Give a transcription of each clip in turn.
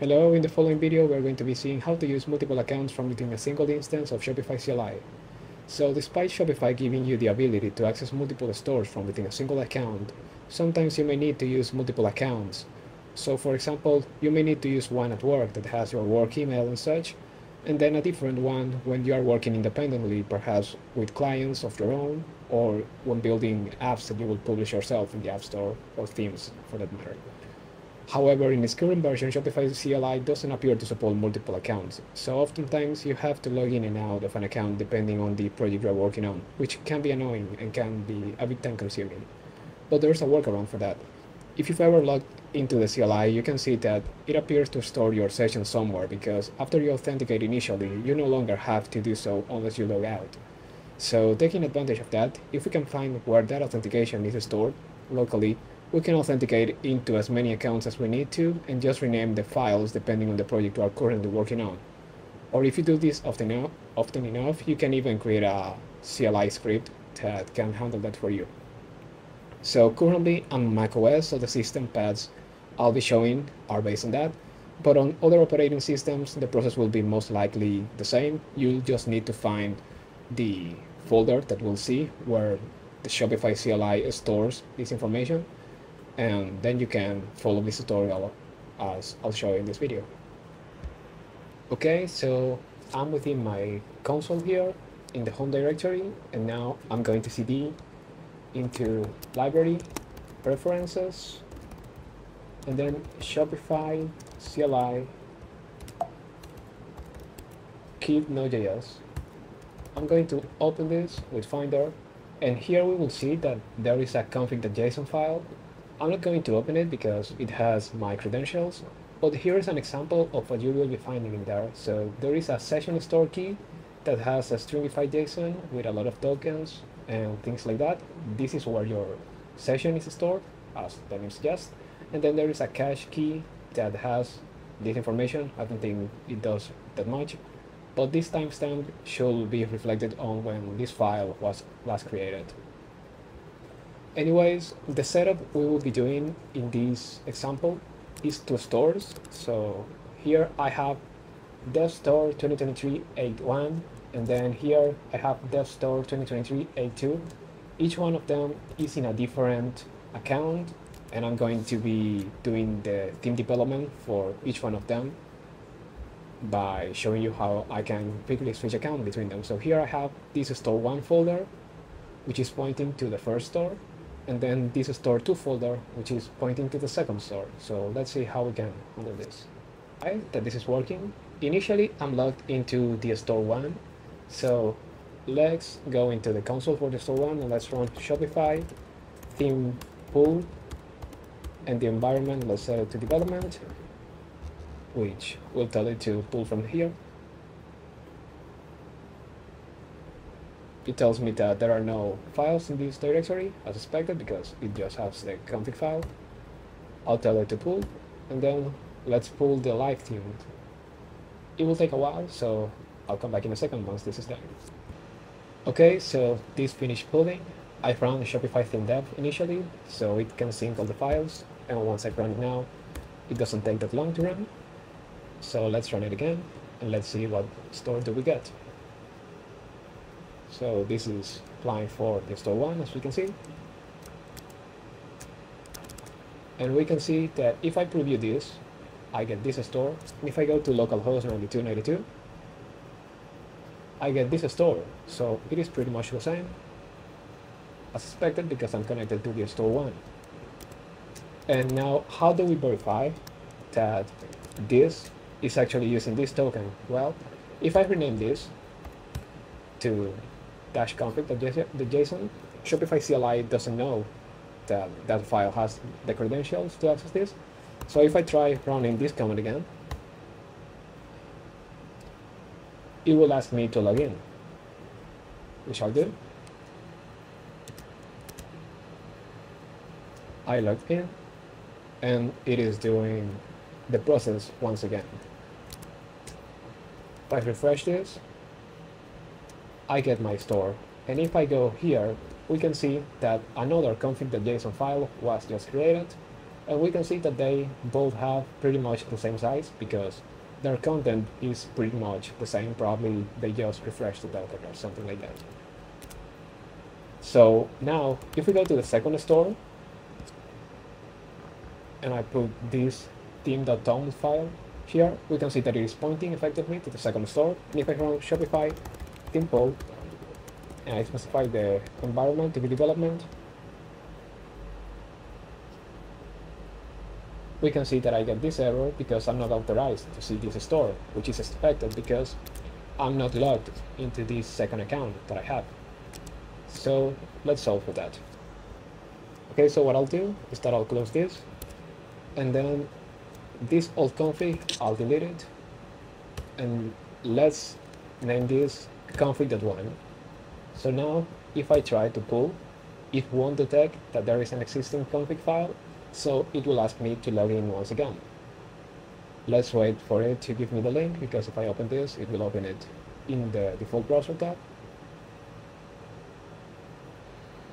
Hello, in the following video we're going to be seeing how to use multiple accounts from within a single instance of Shopify CLI. So despite Shopify giving you the ability to access multiple stores from within a single account, sometimes you may need to use multiple accounts. So for example, you may need to use one at work that has your work email and such, and then a different one when you are working independently, perhaps with clients of your own, or when building apps that you will publish yourself in the App Store, or themes for that matter. However, in its current version, Shopify CLI doesn't appear to support multiple accounts, so oftentimes you have to log in and out of an account depending on the project you're working on, which can be annoying and can be a bit time consuming. But there's a workaround for that. If you've ever logged into the CLI, you can see that it appears to store your session somewhere because after you authenticate initially, you no longer have to do so unless you log out. So taking advantage of that, if we can find where that authentication is stored locally, we can authenticate into as many accounts as we need to and just rename the files depending on the project you are currently working on. Or if you do this often enough, often enough, you can even create a CLI script that can handle that for you. So currently on macOS, so the system paths I'll be showing are based on that. But on other operating systems, the process will be most likely the same. You'll just need to find the folder that we'll see where the Shopify CLI stores this information and then you can follow this tutorial as I'll show you in this video. Okay, so I'm within my console here in the home directory and now I'm going to cd into library preferences and then Shopify CLI kit Node.js. I'm going to open this with Finder and here we will see that there is a config.json file I'm not going to open it because it has my credentials, but here is an example of what you will be finding in there. So there is a session store key that has a stringified JSON with a lot of tokens and things like that. This is where your session is stored, as the name suggests. And then there is a cache key that has this information. I don't think it does that much, but this timestamp should be reflected on when this file was last created. Anyways, the setup we will be doing in this example is two stores. So here I have dev store 2023-8.1 and then here I have dev store 2023-8.2. Each one of them is in a different account and I'm going to be doing the theme development for each one of them by showing you how I can quickly switch account between them. So here I have this store one folder, which is pointing to the first store and then this store 2 folder which is pointing to the second store. So let's see how we can handle this. Right that this is working. Initially I'm logged into the store 1 so let's go into the console for the store 1 and let's run Shopify theme pull and the environment. Let's set it to development which will tell it to pull from here it tells me that there are no files in this directory as expected because it just has the config file. I'll tell it to pull and then let's pull the live theme. It will take a while, so I'll come back in a second once this is done. Okay, so this finished pulling. I ran Shopify theme dev initially, so it can sync all the files, and once I run it now, it doesn't take that long to run. So let's run it again, and let's see what store do we get. So this is applying for the store one, as we can see. And we can see that if I preview this, I get this store. If I go to localhost 9292, I get this store. So it is pretty much the same as expected because I'm connected to the store one. And now, how do we verify that this is actually using this token? Well, if I rename this to dash config, the JSON, Shopify CLI doesn't know that that file has the credentials to access this. So if I try running this command again, it will ask me to log in, which I'll do. I logged in, and it is doing the process once again. If I refresh this, I get my store. And if I go here, we can see that another config.json file was just created. And we can see that they both have pretty much the same size because their content is pretty much the same. Probably they just refresh the Docker or something like that. So now, if we go to the second store, and I put this theme.toml file here, we can see that it is pointing effectively to the second store. And if I run Shopify pull, and I specify the environment to be development, we can see that I get this error because I'm not authorized to see this store, which is expected because I'm not logged into this second account that I have. So let's solve for that. Okay, so what I'll do is that I'll close this and then this old config, I'll delete it and let's name this config.1. So now if I try to pull, it won't detect that there is an existing config file so it will ask me to log in once again. Let's wait for it to give me the link because if I open this, it will open it in the default browser tab.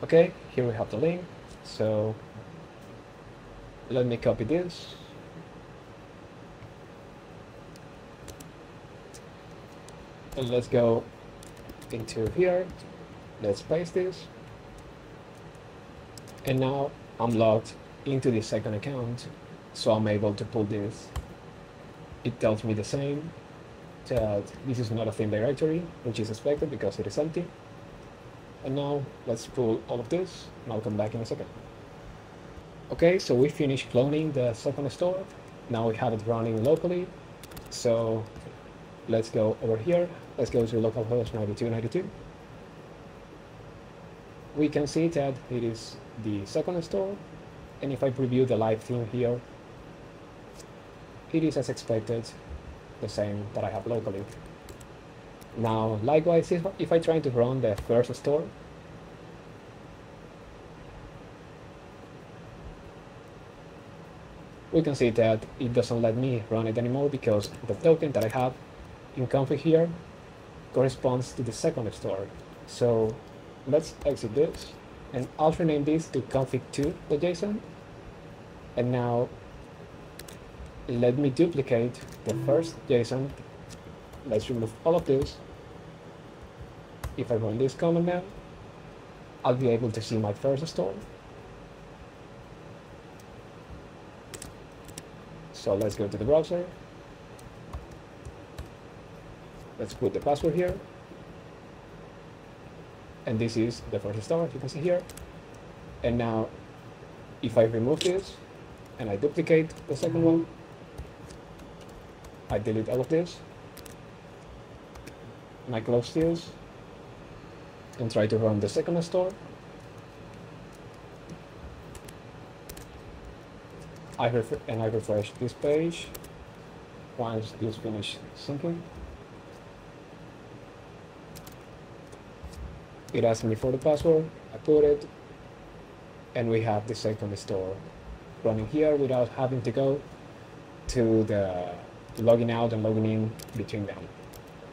Okay, here we have the link. So let me copy this. And let's go into here. Let's paste this. And now I'm logged into the second account, so I'm able to pull this. It tells me the same, that this is not a theme directory, which is expected because it is empty. And now let's pull all of this, and I'll come back in a second. Okay, so we finished cloning the second store. Now we have it running locally. So let's go over here. Let's go to localhost 9292. We can see that it is the second store and if I preview the live theme here, it is as expected, the same that I have locally. Now, likewise, if, if I try to run the first store, we can see that it doesn't let me run it anymore because the token that I have in config here corresponds to the second store. So let's exit this and I'll rename this to config2.json and now let me duplicate the first JSON let's remove all of this. If I run this command now I'll be able to see my first store. So let's go to the browser let's put the password here. And this is the first store you can see here. And now if I remove this and I duplicate the second one I delete all of this. And I close this and try to run the second store I and I refresh this page once this finish syncing It asks me for the password, I put it, and we have the second store running here without having to go to the logging out and logging in between them.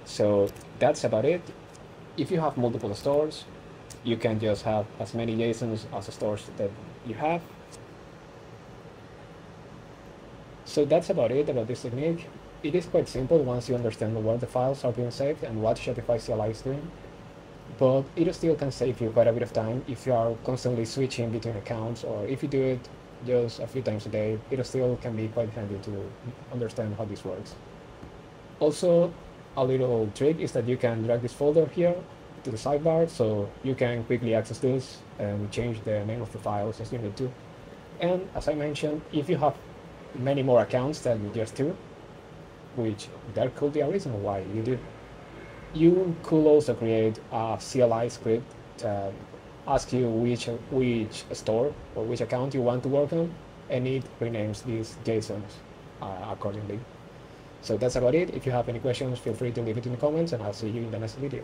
So that's about it. If you have multiple stores, you can just have as many JSONs as the stores that you have. So that's about it about this technique. It is quite simple once you understand where the files are being saved and what Shopify CLI is doing but it still can save you quite a bit of time if you are constantly switching between accounts or if you do it just a few times a day, it still can be quite handy to understand how this works. Also, a little trick is that you can drag this folder here to the sidebar so you can quickly access this and change the name of the files as you need to. And as I mentioned, if you have many more accounts than just two, which there could be a reason why you do, you could also create a CLI script to ask you which which store or which account you want to work on, and it renames these JSONs uh, accordingly. So that's about it. If you have any questions, feel free to leave it in the comments, and I'll see you in the next video.